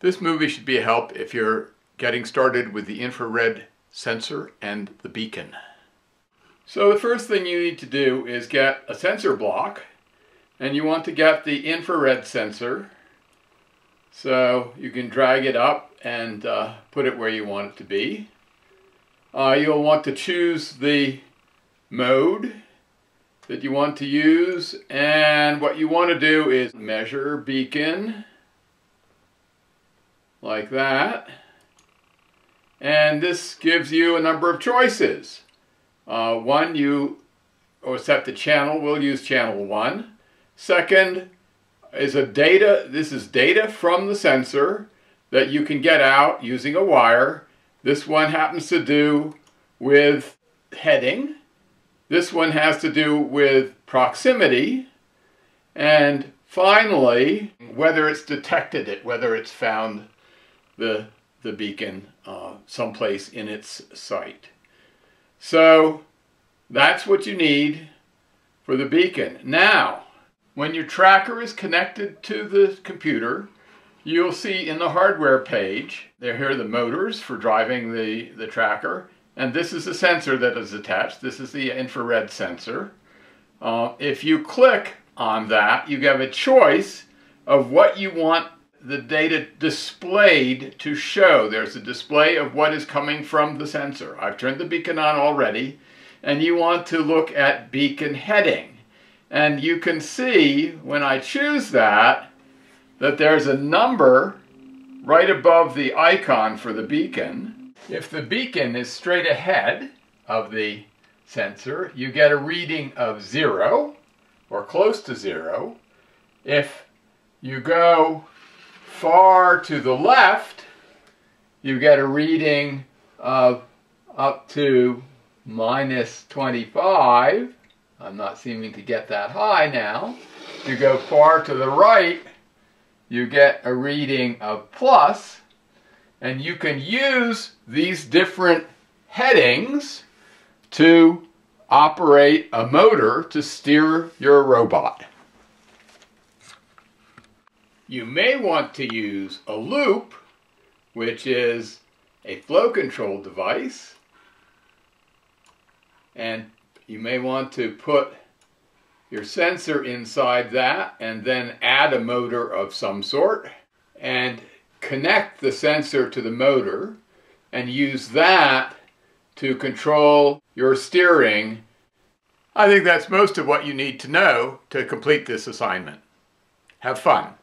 This movie should be a help if you're getting started with the infrared sensor and the beacon. So the first thing you need to do is get a sensor block and you want to get the infrared sensor so you can drag it up and uh, put it where you want it to be. Uh, you'll want to choose the mode that you want to use and what you want to do is measure beacon like that and this gives you a number of choices. Uh, one, you or set the channel, we'll use channel one. Second is a data, this is data from the sensor that you can get out using a wire. This one happens to do with heading. This one has to do with proximity. And finally, whether it's detected it, whether it's found the, the beacon uh, someplace in its sight. So that's what you need for the beacon. Now, when your tracker is connected to the computer, you'll see in the hardware page, there here are the motors for driving the, the tracker, and this is the sensor that is attached. This is the infrared sensor. Uh, if you click on that, you have a choice of what you want the data displayed to show. There's a display of what is coming from the sensor. I've turned the beacon on already, and you want to look at beacon heading. And you can see when I choose that, that there's a number right above the icon for the beacon. If the beacon is straight ahead of the sensor, you get a reading of zero or close to zero. If you go far to the left, you get a reading of up to minus 25. I'm not seeming to get that high now. You go far to the right, you get a reading of plus, and you can use these different headings to operate a motor to steer your robot. You may want to use a loop, which is a flow control device. And you may want to put your sensor inside that and then add a motor of some sort and connect the sensor to the motor and use that to control your steering. I think that's most of what you need to know to complete this assignment. Have fun.